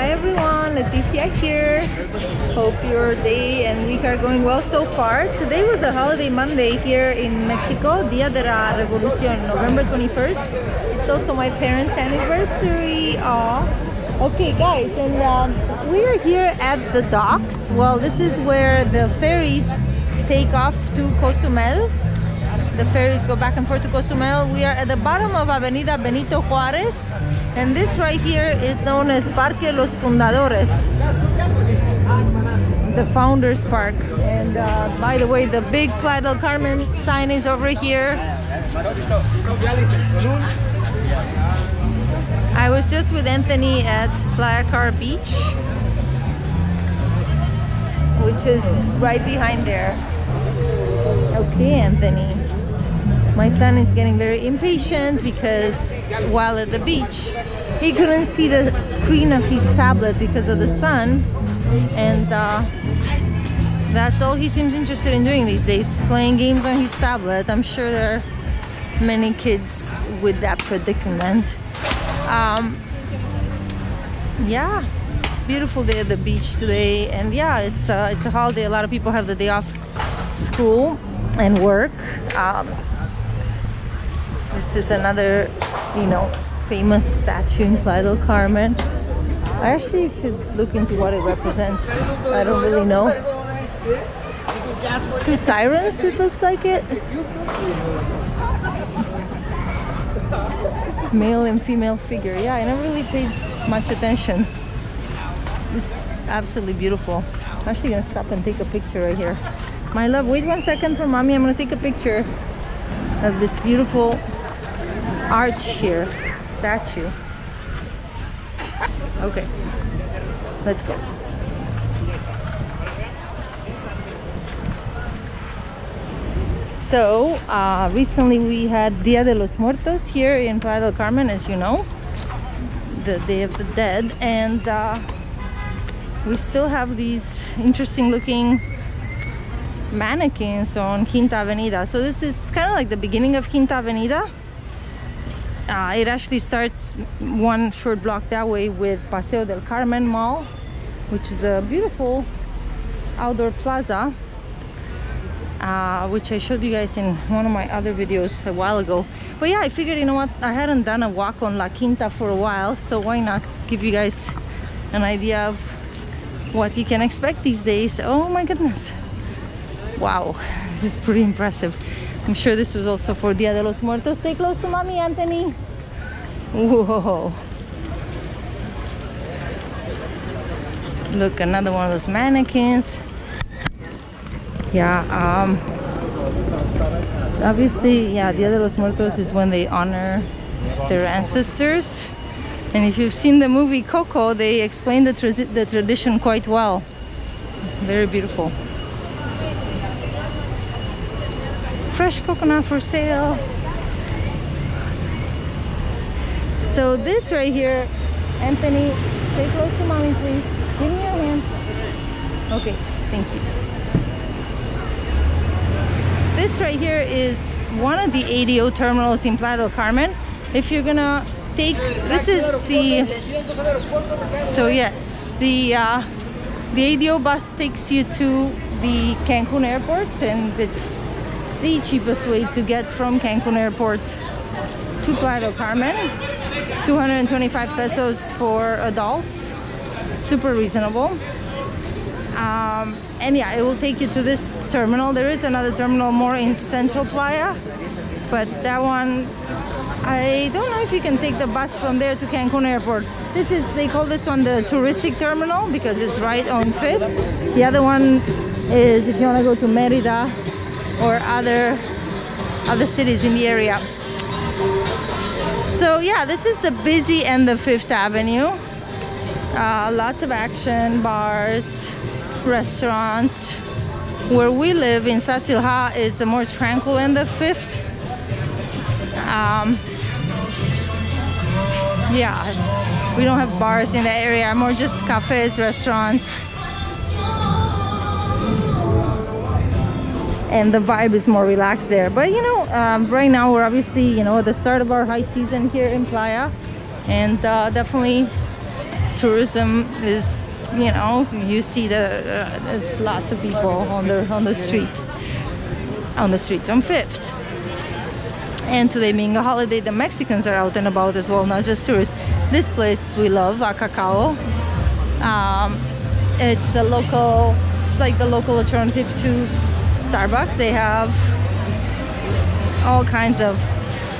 Hi everyone, Leticia here. Hope your day and week are going well so far. Today was a holiday Monday here in Mexico, Dia de la Revolución, November 21st. It's also my parents' anniversary. Aw. Okay guys, and um, we are here at the docks. Well, this is where the ferries take off to Cozumel. The ferries go back and forth to Cozumel. We are at the bottom of Avenida Benito Juarez. And this right here is known as Parque Los Fundadores. The Founders Park. And uh, by the way, the big Playa del Carmen sign is over here. I was just with Anthony at Playacar Beach, which is right behind there. Okay, Anthony. My son is getting very impatient because while at the beach, he couldn't see the screen of his tablet because of the sun. And uh, that's all he seems interested in doing these days, playing games on his tablet. I'm sure there are many kids with that predicament. Um, yeah, beautiful day at the beach today. And yeah, it's, uh, it's a holiday. A lot of people have the day off school and work. Um, this is another, you know, famous statue in Playa del Carmen. I actually should look into what it represents. I don't really know. Two sirens, it looks like it. Male and female figure. Yeah, I never really paid much attention. It's absolutely beautiful. I'm actually gonna stop and take a picture right here. My love, wait one second for mommy. I'm gonna take a picture of this beautiful arch here, statue. Okay, let's go. So, uh, recently we had Dia de los Muertos here in Playa del Carmen, as you know, the Day of the Dead, and uh, we still have these interesting looking mannequins on Quinta Avenida. So this is kind of like the beginning of Quinta Avenida uh, it actually starts one short block that way with Paseo del Carmen Mall, which is a beautiful outdoor plaza, uh, which I showed you guys in one of my other videos a while ago. But yeah, I figured, you know what, I hadn't done a walk on La Quinta for a while, so why not give you guys an idea of what you can expect these days. Oh my goodness. Wow, this is pretty impressive. I'm sure this was also for Dia de los Muertos. Stay close to mommy, Anthony. Whoa. Look, another one of those mannequins. Yeah, um, obviously, yeah, Dia de los Muertos is when they honor their ancestors. And if you've seen the movie Coco, they explain the, tra the tradition quite well. Very beautiful. Fresh coconut for sale. So this right here, Anthony, stay close to mommy please. Give me your hand. Okay, thank you. This right here is one of the ADO terminals in Playa del Carmen. If you're gonna take, this is the, so yes, the, uh, the ADO bus takes you to the Cancun airport and it's the cheapest way to get from Cancun Airport to Playa del Carmen. 225 pesos for adults, super reasonable. Um, and yeah, it will take you to this terminal. There is another terminal more in Central Playa, but that one, I don't know if you can take the bus from there to Cancun Airport. This is, they call this one the touristic terminal because it's right on 5th. The other one is if you want to go to Merida or other other cities in the area. So yeah this is the busy end of Fifth Avenue. Uh, lots of action bars restaurants. Where we live in Zazil-Ha is the more tranquil end of Fifth. Um, yeah we don't have bars in the area more just cafes restaurants and the vibe is more relaxed there but you know um, right now we're obviously you know at the start of our high season here in Playa and uh, definitely tourism is you know you see the uh, there's lots of people on the on the streets on the streets on Fifth. And today being a holiday, the Mexicans are out and about as well, not just tourists. This place we love, Acacao. Um, it's a local, it's like the local alternative to Starbucks. They have all kinds of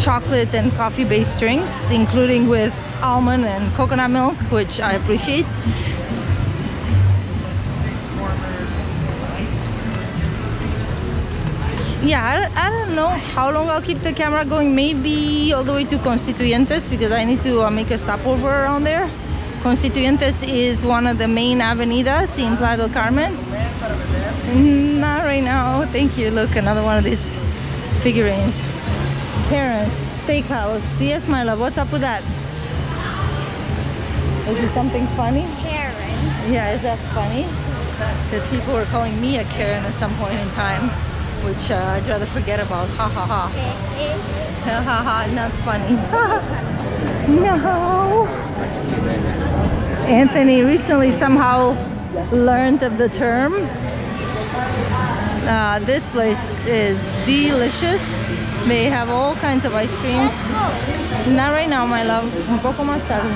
chocolate and coffee based drinks, including with almond and coconut milk, which I appreciate. yeah I don't, know how long I'll keep the camera going maybe all the way to Constituyentes because I need to uh, make a stopover around there Constituyentes is one of the main avenidas in Playa del Carmen not right now thank you look another one of these figurines Karen's Steakhouse yes my love what's up with that is it something funny Karen. yeah is that funny because people were calling me a Karen at some point in time which uh, I'd rather forget about. Ha ha ha. Ha ha ha, not funny. no. Anthony recently somehow learned of the term. Uh, this place is delicious. They have all kinds of ice creams. Not right now, my love. Un poco más tarde.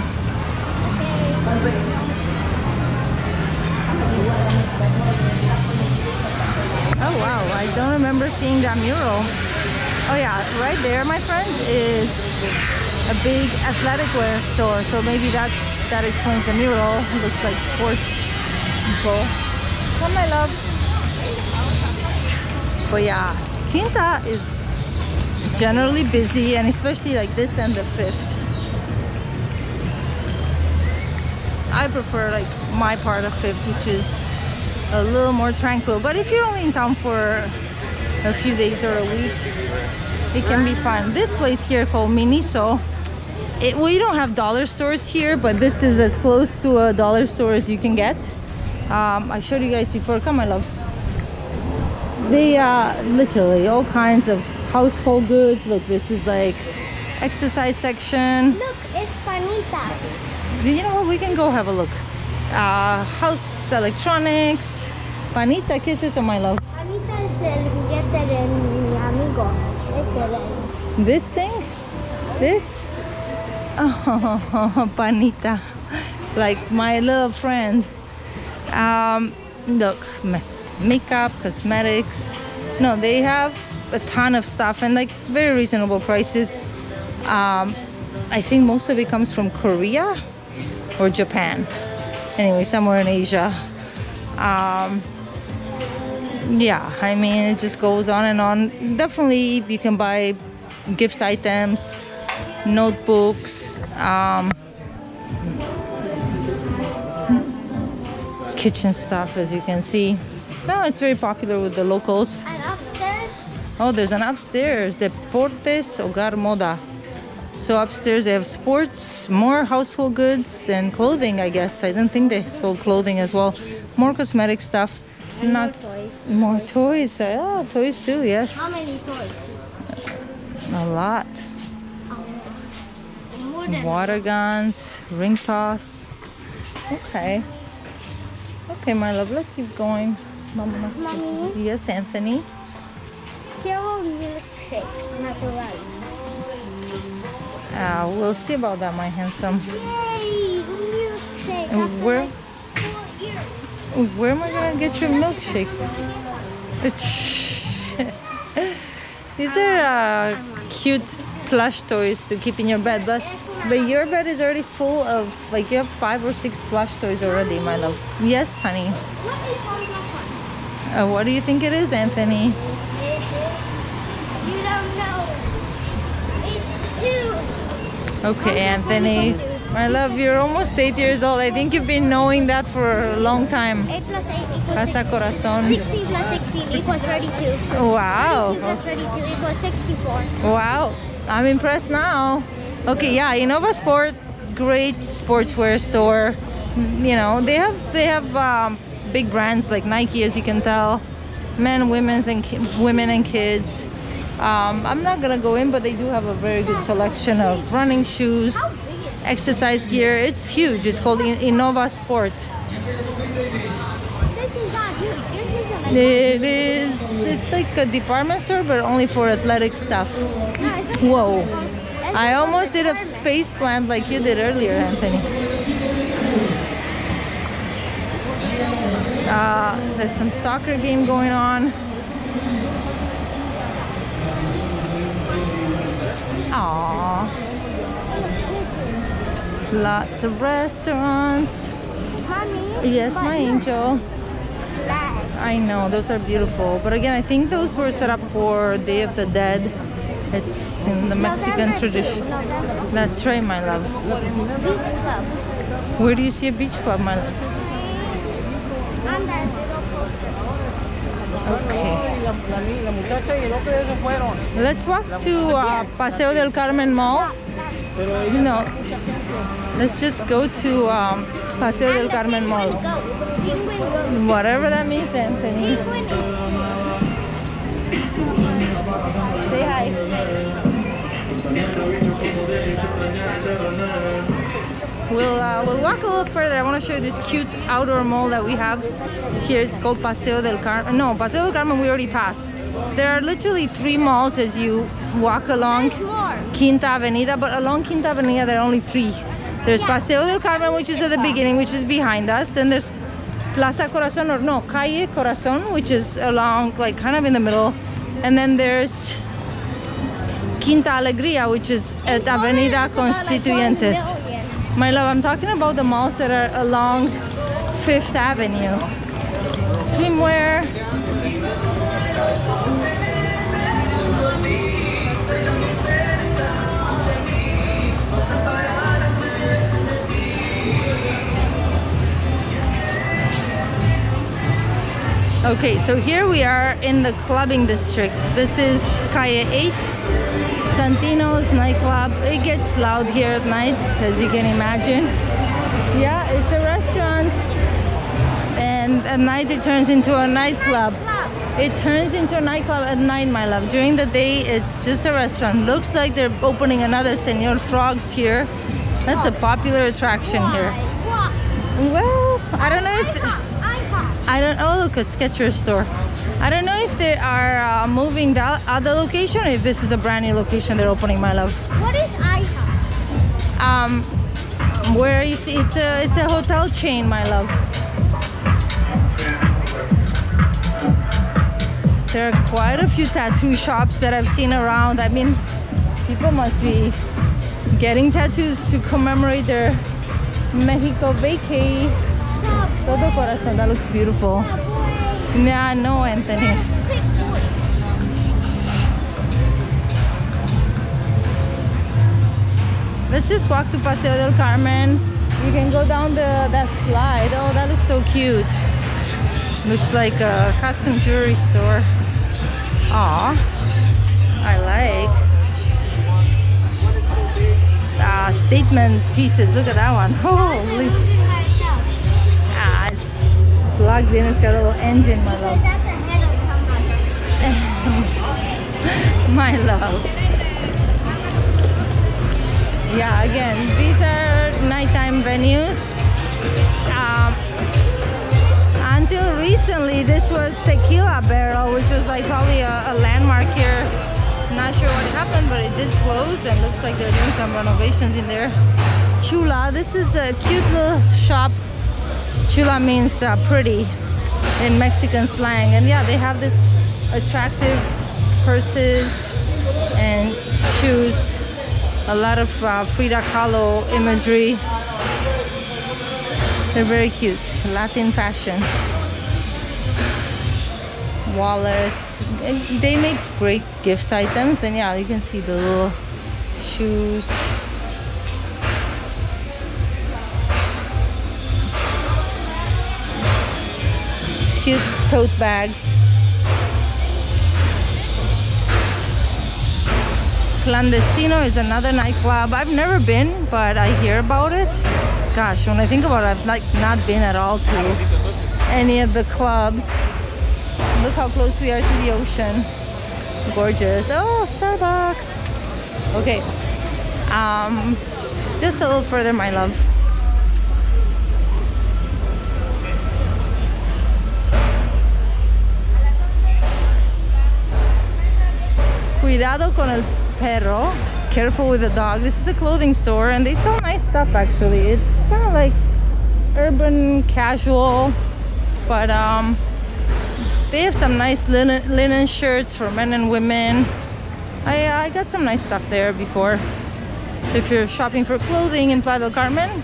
Oh wow, I don't remember seeing that mural. Oh yeah, right there, my friend, is a big athletic wear store. So maybe that's that explains the mural. It looks like sports people. Come, my love. But yeah, Quinta is generally busy, and especially like this and the fifth. I prefer like my part of fifth, which is a little more tranquil. But if you're only in town for a few days or a week, it can be fun. This place here called Miniso, it, we don't have dollar stores here, but this is as close to a dollar store as you can get. Um, I showed you guys before. Come, my love. They uh, literally all kinds of household goods. Look, this is like exercise section. Look, it's Panita. You know what? We can go have a look uh, house electronics. Panita, kisses on my love? Panita es el juguete de mi amigo. De This thing? This? Oh, Panita. Like my little friend. Um, look, makeup, cosmetics. No, they have a ton of stuff and like very reasonable prices. Um, I think most of it comes from Korea or Japan anyway somewhere in Asia um, yeah I mean it just goes on and on definitely you can buy gift items notebooks um, kitchen stuff as you can see no it's very popular with the locals And upstairs, oh there's an upstairs Deportes Hogar Moda so upstairs they have sports, more household goods and clothing, I guess. I didn't think they sold clothing as well. More cosmetic stuff. and Not more toys. more toys. Oh, toys too, yes. How many toys? A lot. Water guns, ring toss. Okay. Okay, my love, let's keep going. Vámonos. Mommy? Yes, Anthony. Quiero un milkshake natural. Uh, we'll see about that, my handsome. Yay! Milkshake. And where-. Where am I gonna get your milkshake? These are uh, cute plush toys to keep in your bed, but but your bed is already full of like you have five or six plush toys already, my love. Yes, honey. plus Uh, what do you think it is, Anthony? You don't know. It's two. Okay, Anthony. My love, you're almost eight years old. I think you've been knowing that for a long time. Eight plus eight equals corazón. Sixteen plus. 19, it was 32. Wow. 19 plus 32, it was 64. Wow, I'm impressed now. Okay, yeah, Innova Sport, great sportswear store. You know, they have they have um, big brands like Nike, as you can tell, men, women's and women and kids. Um, I'm not gonna go in, but they do have a very good selection of running shoes, exercise gear. It's huge. It's called Innova Sport. It is. It's like a department store, but only for athletic stuff. No, it's just Whoa. I almost did a face plant like you did earlier, Anthony. Uh, there's some soccer game going on. Aww. Lots of restaurants. Mommy. Yes, my angel. I know, those are beautiful. But again, I think those were set up for Day of the Dead. It's in the Mexican tradition. That's right, my love. Where do you see a beach club, my love? Okay. Let's walk to uh, Paseo del Carmen Mall. No. Let's just go to um, Paseo del Carmen Mall. Whatever that means, Anthony. Say hi. We'll, uh, we'll walk a little further. I want to show you this cute outdoor mall that we have here. It's called Paseo del Carmen. No, Paseo del Carmen we already passed. There are literally three malls as you walk along. Quinta Avenida, but along Quinta Avenida there are only three. There's. Paseo del Carmen, which is at the beginning, which is behind us. Then there's Plaza Corazon, or no, Calle Corazon, which is along, like kind of in the middle. And then there's Quinta Alegría, which is at Avenida Constituyentes. My love, I'm talking about the malls that are along Fifth Avenue. Swimwear. Okay, so here we are in the clubbing district. This is Calle 8, Santino's nightclub. It gets loud here at night, as you can imagine. Yeah, it's a restaurant, and at night it turns into a nightclub. It turns into a nightclub at night, my love. During the day, it's just a restaurant. Looks like they're opening another Senor Frogs here. That's a popular attraction here. Well, I don't know if. I don't. Oh, look, a Skechers store. I don't know if they are uh, moving that other location or if this is a brand new location they're opening, my love. What is icon? Um, where you see it's a it's a hotel chain, my love. There are quite a few tattoo shops that I've seen around. I mean, people must be getting tattoos to commemorate their Mexico vacay. Todo corazón, that looks beautiful. Yeah, no, Anthony. Let's just walk to Paseo del Carmen. You can go down the that slide. Oh, that looks so cute. Looks like a custom jewelry store. Aw, I like. Ah, statement pieces. Look at that one. Holy. Plugged in. It's got a little engine, my love. My love. Yeah, again, these are nighttime venues. Um, until recently, this was Tequila Barrel, which was like probably a, a landmark here. Not sure what happened, but it did close, and looks like they're doing some renovations in there. Chula, this is a cute little shop. Chula means uh, pretty in Mexican slang, and yeah, they have this attractive purses and shoes. A lot of uh, Frida Kahlo imagery. They're very cute. Latin fashion. Wallets. And They make great gift items, and yeah, you can see the little shoes. Cute tote bags. Clandestino is another nightclub. I've never been, but I hear about it. Gosh, when I think about it, I've like not been at all to any of the clubs. Look how close we are to the ocean. Gorgeous. Oh, Starbucks. Okay. Um, Just a little further, my love. Cuidado con el perro. Careful with the dog. This is a clothing store and they sell nice stuff actually. It's kind of like urban casual, but um, they have some nice linen, linen shirts for men and women. I, uh, I got some nice stuff there before. So if you're shopping for clothing in Playa del Carmen,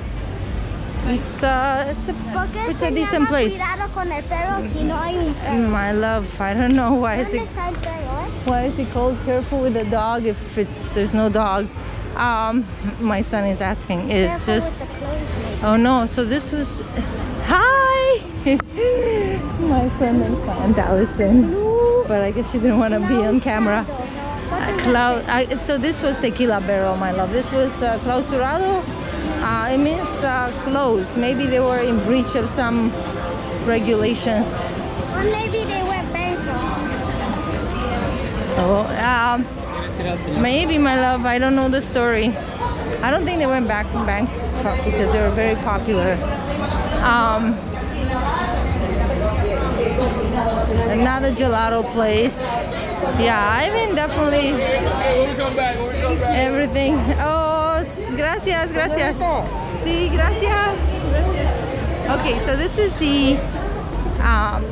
it's, uh, it's, a, it's a decent place. Cuidado con el perro si no hay un perro. My love, I don't know why is ¿Dónde it está el perro? Why is it called careful with the dog if it's there's no dog. Um, my son is asking. It's Careful just oh no. So this was hi, my friend and client Allison. But I guess she didn't want to be on camera. Uh, clau- I, so this was tequila barrel, my love. This was uh, clausurado. Uh, it means uh, closed. Maybe they were in breach of some regulations. Or maybe they went bankrupt. Oh, um, maybe, my love. I don't know the story. I don't think they went back bankrupt because they were very popular. Um, another gelato place. Yeah, I mean definitely everything. Oh, gracias, gracias. Sí, gracias. Okay, so this is the um,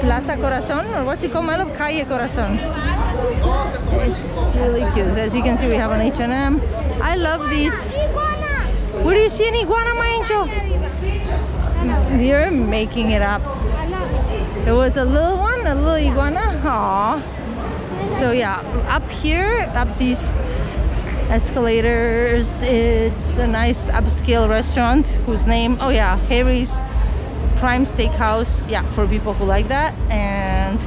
Plaza Corazon, or what's it called? I love Calle Corazon. It's really cute. As you can see, we have an H&M. I love these. Where do you see an iguana, my angel? You're making it up. There was a little one, a little iguana. Aww. So yeah, up here, up these escalators, it's a nice upscale restaurant whose name, oh yeah, Harry's Prime Steakhouse. Yeah, for people who like that. And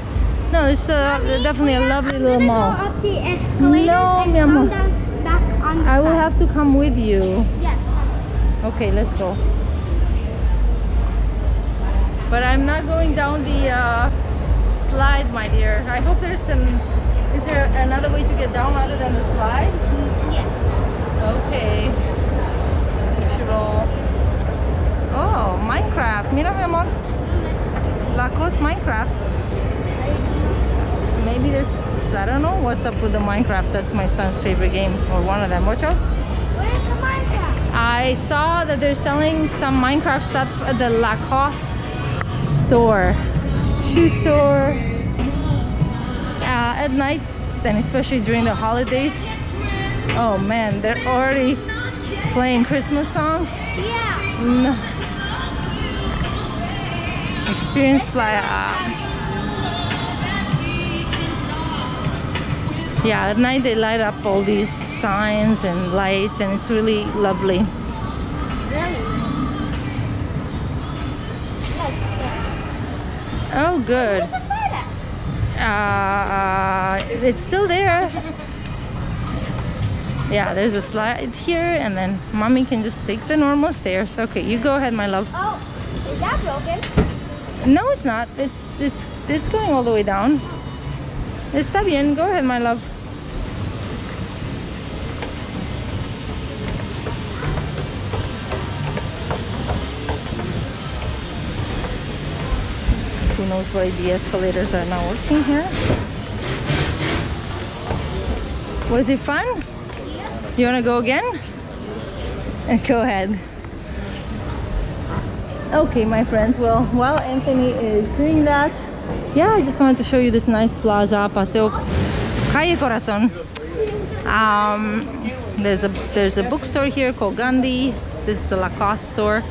no, it's uh, definitely a lovely I'm little mall. Go up the escalators No, and mi come amor. down back on the I will side. have to come with you. Yes. Okay, let's go. But I'm not going down the uh, slide, my dear. I hope there's some. Is there another way to get down other than the slide? Yes. Okay. Oh, Minecraft. Mira, mi amor. Lacoste Minecraft. Maybe there's. I don't know what's up with the Minecraft. That's my son's favorite game, or one of them. Ocho? Where's the Minecraft? I saw that they're selling some Minecraft stuff at the Lacoste store, shoe store. Uh, at night, and especially during the holidays. Oh man, they're already playing Christmas songs. Yeah. Experience Playa. Yeah, at night they light up all these signs and lights, and it's really lovely. Oh, good. Uh, it's still there. Yeah, there's a slide here, and then mommy can just take the normal stairs. Okay, you go ahead, my love. Oh, is that broken? No, it's not. It's it's it's going all the way down. Está bien. Go ahead, my love. Who knows why the escalators are not working here? Was it fun? You want to go again? Go ahead. Okay, my friends. Well, while Anthony is doing that, yeah, I just wanted to show you this nice plaza, Paseo Calle Corazon. Um, there's a there's a bookstore here called Gandhi. This is the Lacoste store.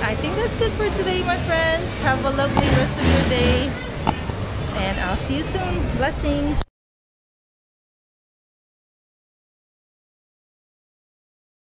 I think that's good for today, my friends. Have a lovely rest of your day, and I'll see you soon. Blessings.